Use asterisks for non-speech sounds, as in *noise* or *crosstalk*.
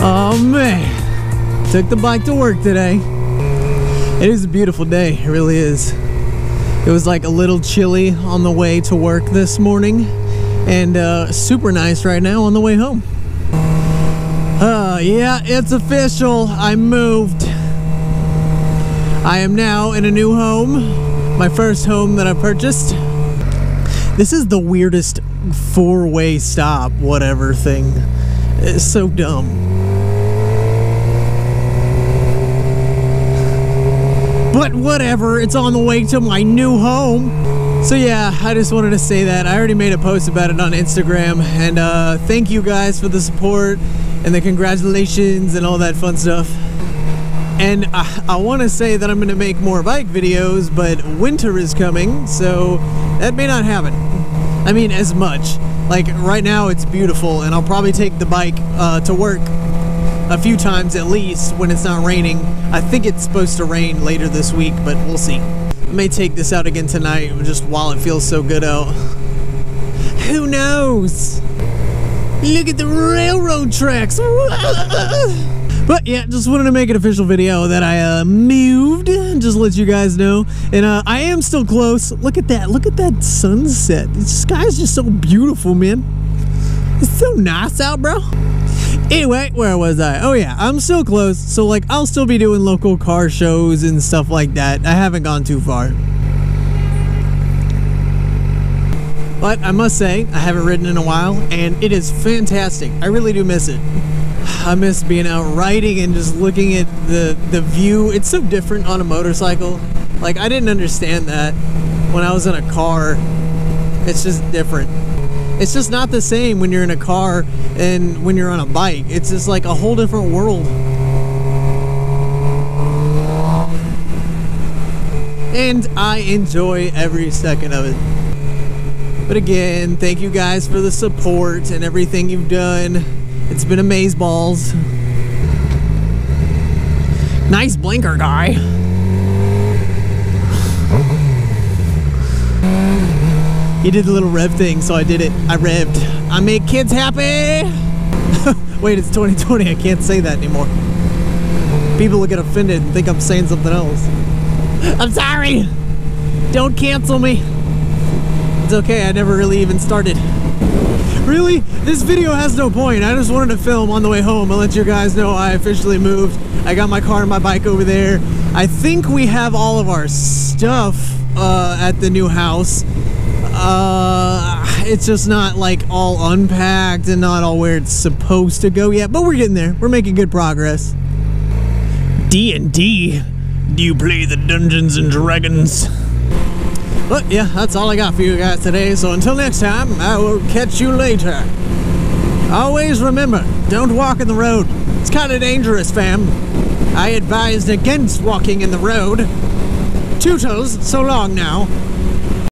man. Took the bike to work today. It is a beautiful day. It really is. It was like a little chilly on the way to work this morning and uh, super nice right now on the way home. Uh, yeah, it's official. I moved. I am now in a new home. My first home that I purchased. This is the weirdest four-way stop, whatever thing. It's so dumb. But whatever, it's on the way to my new home. So yeah, I just wanted to say that. I already made a post about it on Instagram, and uh, thank you guys for the support and the congratulations and all that fun stuff. And I, I want to say that I'm going to make more bike videos, but winter is coming, so that may not happen. I mean, as much. Like, right now it's beautiful, and I'll probably take the bike uh, to work a few times at least when it's not raining. I think it's supposed to rain later this week, but we'll see. I may take this out again tonight just while it feels so good out. Who knows? Look at the railroad tracks. But yeah, just wanted to make an official video that I uh, moved. Just let you guys know. And uh, I am still close. Look at that. Look at that sunset. The sky's just so beautiful, man. It's so nice out, bro. Anyway, where was I? Oh yeah, I'm still close. So like, I'll still be doing local car shows and stuff like that. I haven't gone too far. But I must say, I haven't ridden in a while, and it is fantastic. I really do miss it. *sighs* I miss being out riding and just looking at the, the view. It's so different on a motorcycle. Like, I didn't understand that when I was in a car. It's just different. It's just not the same when you're in a car and when you're on a bike. It's just like a whole different world. And I enjoy every second of it. But again, thank you guys for the support and everything you've done. It's been amaze balls. Nice blinker guy. He did the little rev thing, so I did it. I revved. I make kids happy. *laughs* Wait, it's 2020. I can't say that anymore. People will get offended and think I'm saying something else. I'm sorry. Don't cancel me. It's okay. I never really even started. Really? This video has no point. I just wanted to film on the way home and let you guys know I officially moved. I got my car and my bike over there. I think we have all of our stuff uh, at the new house. Uh, it's just not like all unpacked and not all where it's supposed to go yet, but we're getting there. We're making good progress. D&D. Do you play the Dungeons and Dragons? But yeah, that's all I got for you guys today. So until next time, I will catch you later. Always remember, don't walk in the road. It's kind of dangerous, fam. I advised against walking in the road. Tootles, so long now.